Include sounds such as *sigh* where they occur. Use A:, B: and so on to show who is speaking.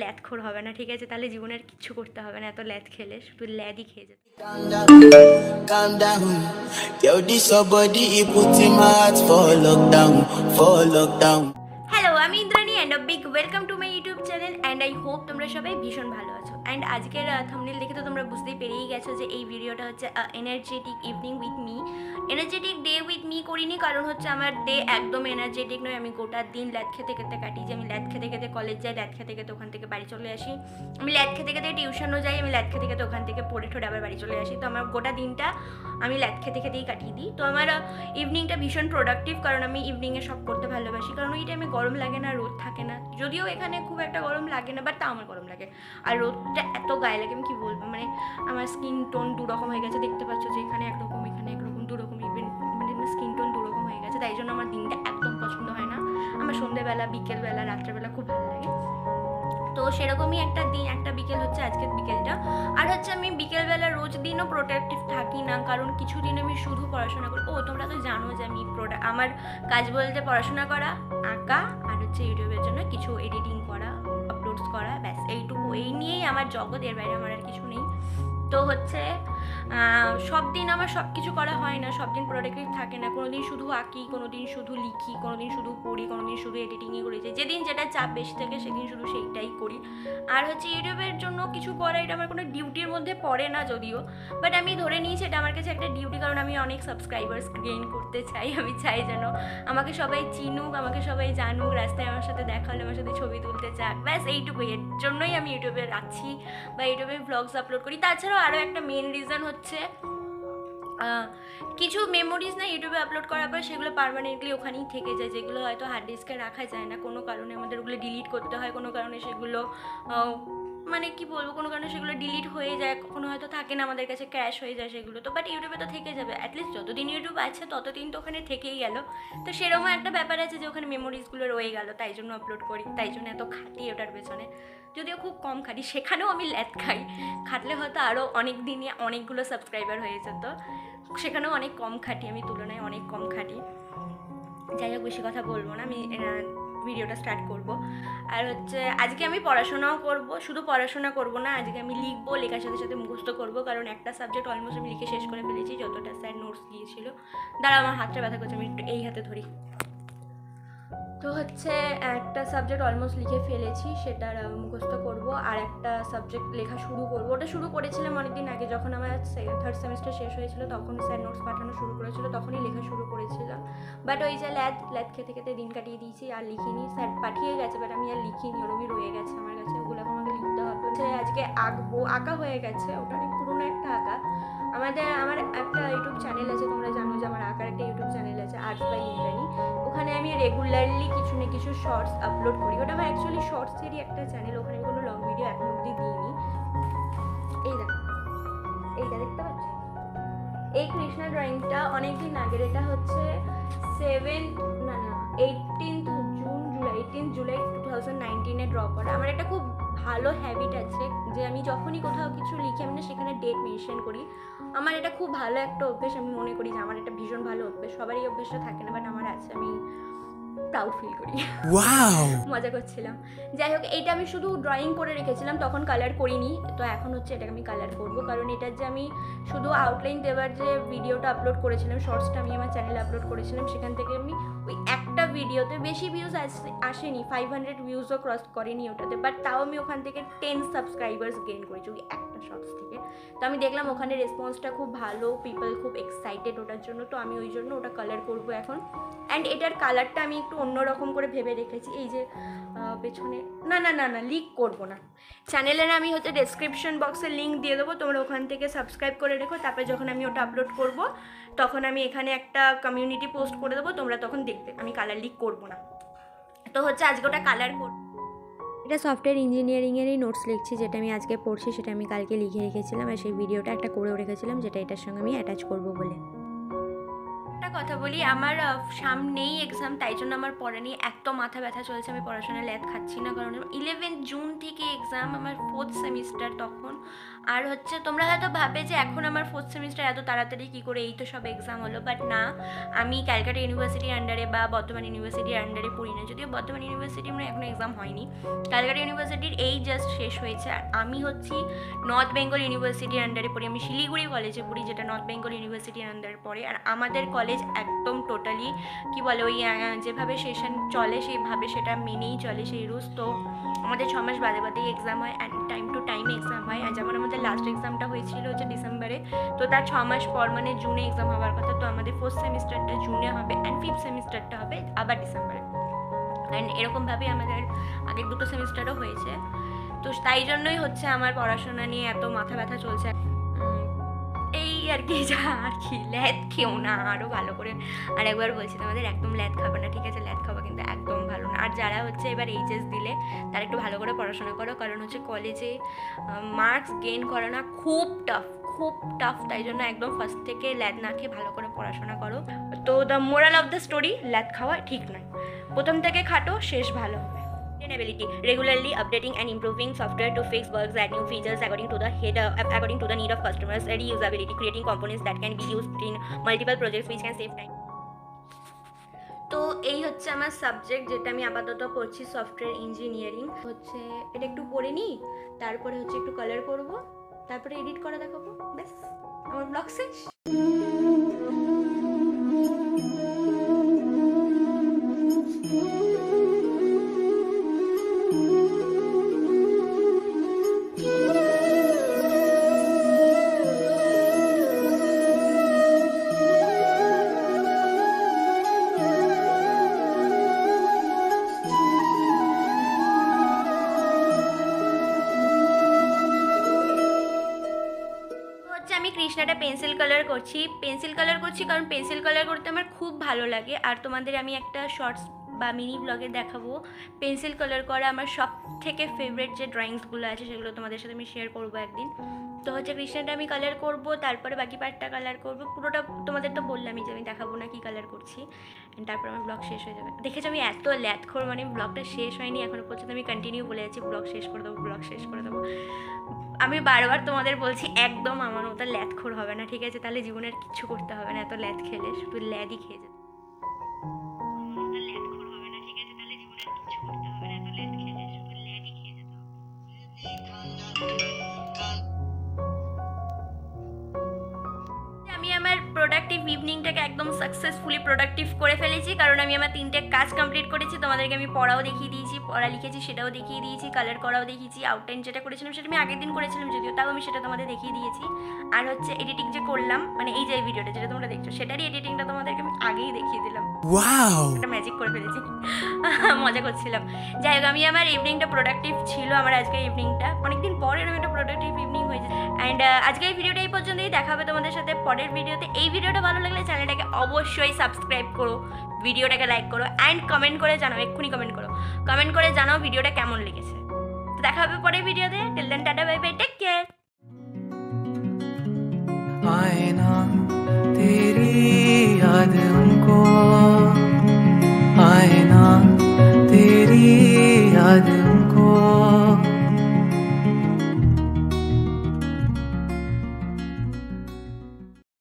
A: ল্যাদখোর হবে না ঠিক আছে? তাহলে জীবনের কিচ্ছু করতে হবে না এত ল্যাদ খেলে শুধু ল্যাদই খেয়ে যেতে. হ্যালো আমি Indrani and a big welcome to my YouTube channel and I hope তোমরা সবাই ভীষণ ভালো আছো। অ্যান্ড আজকের থামনেল দেখে তো তোমরা বুঝতেই পেরেই গেছো যে এই ভিডিওটা হচ্ছে energetic evening with me energetic day with me করিনি, কারণ হচ্ছে আমার ডে একদম এনার্জেটিক নয়। আমি গোটা দিন ল্যাদ খেতে খেতে কাটি যে আমি ল্যাদ খেতে খেতে কলেজ যাই, ল্যাদ খেতে খেতে ওখান থেকে বাড়ি চলে আসি। আমি ল্যাদ খেতে খেতে টিউশনও যাই, আমি ল্যাদ খেতে খেতে ওখান থেকে পড়ে ঠোড়ে আবার বাড়ি চলে আসি। তো আমার গোটা দিনটা আমি ল্যাদ খেতে খেতেই কাটিয়ে দিই। তো আমার ইভিনিংটা ভীষণ প্রোডাক্টিভ কারণ আমি ইভিনিংয়ে সব করতে ভালোবাসি। কারণ ওই টাইমে গরম লাগে না, রোদ থাকে না। যদিও এখানে খুব একটা গরম লাগে না বাট তা আমার গরম লাগে। আর রোদটা এত গায়ে লাগে, আমি কি বলব? মানে আমার স্কিন টোন দু রকম হয়ে গেছে, দেখতে পাচ্ছ যে এখানে একরকম এখানে একরকম দু রকম ইভেন মানে স্কিন টোন দু রকম হয়ে গেছে, তাই জন্য আমার দিনটা একদম পছন্দ হয় না। আমার সন্ধ্যেবেলা, বিকেলবেলা, রাত্রেবেলা খুব ভালো লাগে। তো সেরকমই একটা দিন, একটা বিকেল হচ্ছে আজকের বিকেলটা। আর হচ্ছে আমি বিকেলবেলা রোজ দিনও প্রোটেক্টিভ থাকি না, কারণ কিছু দিন আমি শুধু পড়াশোনা করি। ও, তোমরা তো জানো যে আমি প্রোডা আমার কাজ বলতে পড়াশোনা করা, আঁকা, আর হচ্ছে ইউটিউবের জন্য কিছু এডিটিং করা করা, ব্যাস, এইটুকু। এই নিয়েই আমার জগৎ, এর বাইরে আমার আর কিছু নেই। তো হচ্ছে সব দিন আমার সব কিছু করা হয় না, সব দিন প্রোডাক্টিভ থাকে না। কোনো দিন শুধু আঁকি কোনো দিন শুধু লিখি কোনো দিন শুধু পড়ি কোনো দিন শুধু এডিটিংই করি। যেদিন যেটা চাপ বেশি থাকে সেদিন শুধু সেইটাই করি। আর হচ্ছে ইউটিউবের জন্য কিছু করা, এটা আমার কোনো ডিউটির মধ্যে পড়ে না যদিও। বাট আমি ধরে নিয়েছি, এটা আমার কাছে একটা ডিউটি কারণ আমি অনেক সাবস্ক্রাইবার্স গেইন করতে চাই। আমি চাই যেন আমাকে সবাই চিনুক, আমাকে সবাই জানুক, রাস্তায় আমার সাথে দেখা হলে, আমার সাথে ছবি তুলতে চাক। ব্যাস, এইটুকুই। এর জন্যই আমি ইউটিউবে রাখছি বা ইউটিউবে ব্লগস আপলোড করি। তাছাড়াও আরও একটা মেন রিজন হচ্ছে আহ, কিছু মেমোরিজ না ইউটিউবে আপলোড করার পর সেগুলো পারমানেন্টলি ওখানেই থেকে যায় যেগুলো হয়তো হার্ড ডিস্কে রাখা যায় না। কোনো কারণে আমাদের ওগুলো ডিলিট করতে হয় কোনো কারণে সেগুলো মানে কি বলব, কোনো কারণে সেগুলো ডিলিট হয়ে যায়, কখনো হয়তো থাকে না আমাদের কাছে ক্যাশ হয়ে যায় সেগুলো, তো বাট ইউটিউবে তো থেকে যাবে অ্যাটলিস্ট যতদিন ইউটিউব আছে ততদিন তো ওখানে থেকেই গেল। তো সেরকম একটা ব্যাপার আছে যে ওখানে মেমোরিজগুলো রয়ে গেল, তাই জন্য আপলোড করি, তাই জন্য এত খাটি ওটার পেছনে। যদিও খুব কম খাটি, সেখানেও আমি ল্যাদ খাই, খাটলে হয়তো আরও অনেক দিনই অনেকগুলো সাবস্ক্রাইবার হয়ে যেত, সেখানেও অনেক কম খাটি, আমি তুলনায় অনেক কম খাটি। যাই হোক, বেশি কথা বলব না, আমি ভিডিওটা স্টার্ট করব। আর হচ্ছে, আজকে আমি পড়াশোনাও করব, শুধু পড়াশোনা করব না, আজকে আমি লিখব, লেখার সাথে সাথে মুখস্থ করব, কারণ একটা সাবজেক্ট অলমোস্ট আমি লিখে শেষ করে ফেলেছি, যতটা স্যার নোটস দিয়েছিল। দাঁড়া আমার হাতটা ব্যথা করছে, আমি একটু এই হাতে ধরি। তো হচ্ছে একটা সাবজেক্ট অলমোস্ট লিখে ফেলেছি, সেটার মুখস্থ করব। আর একটা সাবজেক্ট লেখা শুরু করব। ওটা শুরু করেছিলাম অনেকদিন আগে, যখন আমার থার্ড সেমিস্টার শেষ হয়েছিল, তখন স্যার নোটস পাঠানো শুরু করেছিল, তখনই লেখা শুরু করেছিলাম। বাট ওই যে ল্যাদ ল্যাদ খেতে খেতে দিন কাটিয়ে দিয়েছি, আর লিখিনি। স্যার পাঠিয়ে গেছে বাট আমি আর লিখিনি ওরমই রয়ে গেছে আমার কাছে। ওগুলো এখন লিখতে হবে। হচ্ছে আজকে আঁকবো। আঁকা হয়ে গেছে। ওটা অনেক পুরোনো একটা আঁকা। আমাদের, আমার একটা ইউটিউব চ্যানেল আছে, তোমরা জানো যে আমার আঁকার একটা ইউটিউব চ্যানেল আছে আর্ট বাই ইন্দ্রাণী ওখানে আমি রেগুলারলি কিছু না কিছু শর্টস আপলোড করি। ওটা আমার অ্যাকচুয়ালি শর্টসেরই একটা চ্যানেল ওখানে কোনো লং ভিডিও এখন অবধি দিইনি। এই দেখো। এইটা দেখতে পাচ্ছ? এই কৃষ্ণা ড্রয়িংটা অনেকদিন আগের। এটা হচ্ছে সেভেন না না eighteenth June July eighteen July two thousand নাইনটিনে draw করা। আমার এটা খুব ভালো হ্যাবিট আছে যে আমি যখনই কোথাও কিছু লিখি, আমি না সেখানে ডেট মেনশন করি। আমার এটা খুব ভালো একটা অভ্যেস, আমি মনে করি যে আমার এটা ভীষণ ভালো অভ্যেস। সবারই অভ্যেসটা থাকে না বাট আমার আছে। আমি প্রাউড ফিল করি! মজা করছিলাম। যাই হোক এইটা আমি শুধু ড্রয়িং করে রেখেছিলাম তখন কালার করিনি। তো এখন হচ্ছে এটাকে আমি কালার করব। কারণ এটার যে আমি শুধু আউটলাইন দেওয়ার যে ভিডিওটা আপলোড করেছিলাম শর্টসটা আমি আমার চ্যানেলে আপলোড করেছিলাম সেখান থেকে আমি ওই একটা ভিডিওতে বেশি ভিউজ আসেনি ফাইভ হান্ড্রেড ভিউজও ক্রস করেনি ওটাতে। বাট তাও আমি ওখান থেকে টেন সাবস্ক্রাইবার্স গেইন করেছি ওই একটা শর্টস থেকে। তো আমি দেখলাম ওখানে রেসপন্সটা খুব ভালো পিপল খুব এক্সাইটেড ওটার জন্য, তো আমি ওই জন্য ওটা কালার করব এখন। অ্যান্ড এটার কালারটা আমি একটু অন্যরকম করে ভেবে রেখেছি, এই যে পেছনে, না না না না লিক করব না। চ্যানেলের আমি হচ্ছে ডেসক্রিপশন বক্সে লিঙ্ক দিয়ে দেবো, তোমরা ওখান থেকে সাবস্ক্রাইব করে রেখো, তারপরে যখন আমি ওটা আপলোড করব, তখন আমি এখানে একটা কমিউনিটি পোস্ট করে দেবো, তোমরা তখন দেখবে আমি কালার লিক করব না। তো হচ্ছে আজকে ওটা কালার করব। এটা সফটওয়্যার ইঞ্জিনিয়ারিংয়েরই নোটস লিখছি, যেটা আমি আজকে পড়ছি, সেটা আমি কালকে লিখে রেখেছিলাম। আর সেই ভিডিওটা একটা করেও রেখেছিলাম, যেটা এটার সঙ্গে আমি অ্যাটাচ করব বলে। একটা কথা বলি, আমার সামনেই এক্সাম তাই জন্য আমার পড়া নিয়ে এত মাথা ব্যথা চলছে। আমি পড়াশোনায় ল্যাদ খাচ্ছি না, কারণ ইলেভেন্থ জুন থেকে এক্সাম আমার ফোর্থ সেমিস্টার তখন। আর হচ্ছে, তোমরা হয়তো ভাবে যে এখন আমার ফোর্থ সেমিস্টার এত তাড়াতাড়ি কী করে এই তো সব এক্সাম হলো? বাট না, আমি ক্যালকাটা ইউনিভার্সিটির আন্ডারে বা বর্ধমান ইউনিভার্সিটির আন্ডারে পড়ি না যদিও বর্ধমান ইউনিভার্সিটি মানে এখনও এক্সাম হয়নি। ক্যালকাটা ইউনিভার্সিটির এই জাস্ট শেষ হয়েছে। আর আমি হচ্ছি নর্থ বেঙ্গল ইউনিভার্সিটির আন্ডারে পড়ি। আমি শিলিগুড়ি কলেজে পড়ি, যেটা নর্থ বেঙ্গল ইউনিভার্সিটির আন্ডারে পড়ে। আর আমাদের কলেজ একদম টোটালি কি বলে ওই যেভাবে সেশন চলে সেইভাবে সেটা মেনেই চলে সেই রুলস তো আমাদের ছ মাস বাদে বাদেই এক্সাম হয় and time to time exam হয়। আর যেমন আমাদের লাস্ট এক্সামটা হয়েছিল হচ্ছে ডিসেম্বরে তো তার ছ মাস পর মানে জুনে এক্সাম হওয়ার কথা। তো আমাদের ফোর্থ সেমিস্টারটা জুনে হবে অ্যান্ড ফিফথ সেমিস্টারটা হবে আবার ডিসেম্বরে অ্যান্ড এরকমভাবেই আমাদের আগের দুটো সেমিস্টারও হয়েছে। তো তাই জন্যই হচ্ছে আমার পড়াশোনা নিয়ে এত মাথা ব্যথা চলছে। আর কি যা আর কি ল্যাদ খেও না আরও ভালো করে। আর একবার বলছি তোমাদের, একদম ল্যাদ খাবে না, ঠিক আছে? ল্যাদ খাওয়া কিন্তু একদম ভালো না। আর যারা হচ্ছে এবার এইচএস দিলে, তারা একটু ভালো করে পড়াশোনা করো, কারণ হচ্ছে কলেজে মার্কস গেইন করো না খুব টাফ খুব টাফ তাই জন্য একদম ফার্স্ট থেকে ল্যাদ না খেয়ে ভালো করে পড়াশোনা করো। তো the moral of the story ল্যাদ খাওয়া ঠিক নয়। প্রথম থেকে খাটো, শেষ ভালো। হবে Maintainability. Regularly updating and improving software to fix bugs, add new features according to the head, uh, according to the need of customers. Reusability. Creating components that can be used in multiple projects which can save time. তো এই হচ্ছে আমার subject যেটা আমি আপাতত পড়ছি software engineering হচ্ছে এটা একটু পড়ে নিই তারপরে হচ্ছে একটু কালার করব তারপরে এডিট করা দেখাবো ব্যাস আমার ব্লগ শেষ কৃষ্ণাটা পেন্সিল কালার করছি। পেন্সিল কালার করছি কারণ পেন্সিল কালার করতে আমার খুব ভালো লাগে। আর তোমাদের আমি একটা শর্টস বা মিনি ব্লগে দেখাবো। পেন্সিল কালার করা আমার সব থেকে ফেভারিট যে ড্রয়িংসগুলো আছে, সেগুলো তোমাদের সাথে আমি শেয়ার করব একদিন। তো হচ্ছে কৃষ্ণাটা আমি কালার করব, তারপরে বাকি পার্টটা কালার করব। পুরোটা তোমাদের তো বললামই যে আমি দেখাবো না কি কালার করছি। তারপর আমার ব্লগ শেষ হয়ে যাবে। দেখেছ আমি এত ল্যাথখোর মানে ব্লগটা শেষ হয়নি এখনও পর্যন্ত আমি কন্টিনিউ বলে যাচ্ছি ব্লগ শেষ করে দেবো ব্লগ শেষ করে দেবো। আমি বারবার তোমাদের বলছি, একদম আমার মতো ল্যাথখোর হবে না, ঠিক আছে? তাহলে জীবনের কিচ্ছু করতে হবে না, এত ল্যাথ খেলে, শুধু ল্যাদই খেয়ে যেতে ইভিনিংটাকে একদম সাকসেসফুলি প্রোডাক্টিভ করে ফেলেছি। কারণ আমি আমার তিনটে কাজ কমপ্লিট করেছি তোমাদেরকে আমি পড়াও দেখিয়ে দিয়েছি পড়া লিখেছি সেটাও দেখিয়ে দিয়েছি কালার করাও দেখিয়েছি আউটলাইন যেটা করেছিলাম সেটা আমি আগের দিন করেছিলাম যদিও তাও আমি সেটা তোমাদের দেখিয়ে দিয়েছি। আর হচ্ছে এডিটিং যে করলাম মানে এই যে ভিডিওটা যেটা তোমরা দেখছ সেটারই এডিটিংটা তোমাদেরকে আমি আগেই দেখিয়ে দিলাম! একটা ম্যাজিক করে ফেলেছি। *laughs* মজা করছিলাম। যাই হোক আমি আমার ইভিনিংটা প্রোডাক্টিভ ছিল আমার আজকের ইভিনিংটা অনেকদিন পর এরকম একটা প্রোডাক্টিভ ইভিনিং হয়েছে। অ্যান্ড আজকে এই ভিডিওটা এই পর্যন্তই দেখা হবে তোমাদের সাথে পরের ভিডিওতে এই ভিডিওটা ভালো লাগলে চ্যানেলটাকে অবশ্যই সাবস্ক্রাইব করো ভিডিওটাকে লাইক করো অ্যান্ড কমেন্ট করে জানাও এক্ষুনি কমেন্ট করো কমেন্ট করে জানাও ভিডিওটা কেমন লেগেছে তো দেখা হবে পরের ভিডিওতে till then tata bye bye take care
B: आए ना तेरी याद हमको